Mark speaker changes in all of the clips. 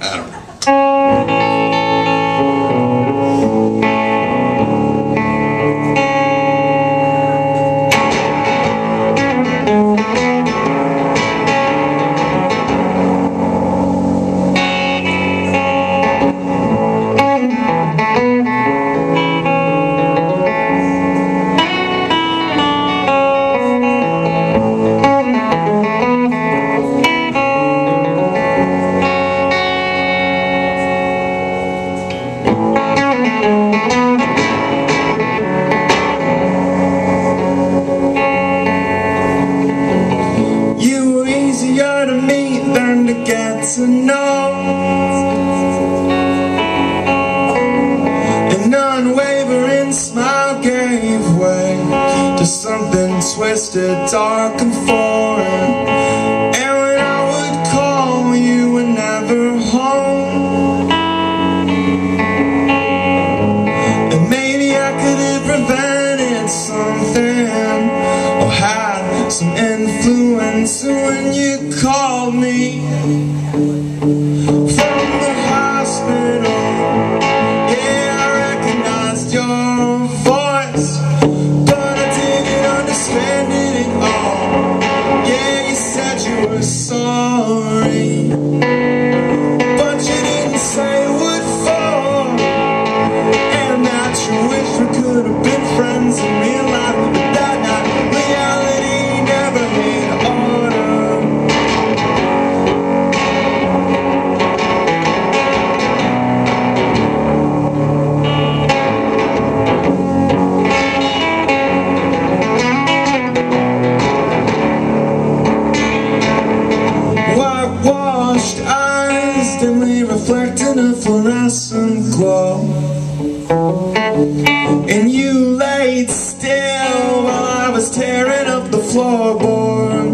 Speaker 1: I don't know.
Speaker 2: Easier to meet than to get to know. An unwavering smile gave way To something twisted, dark and foreign me glow and you laid still while I was tearing up the floorboard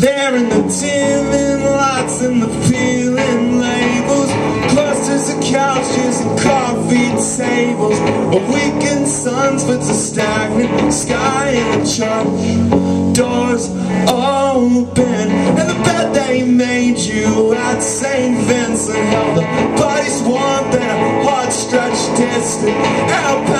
Speaker 2: There in the dimming lights and the peeling labels Clusters of couches and coffee tables A weekend sunsets a stagnant sky in the church Doors open and the bed they made you at St. Vincent held a always want that hard stretch distance.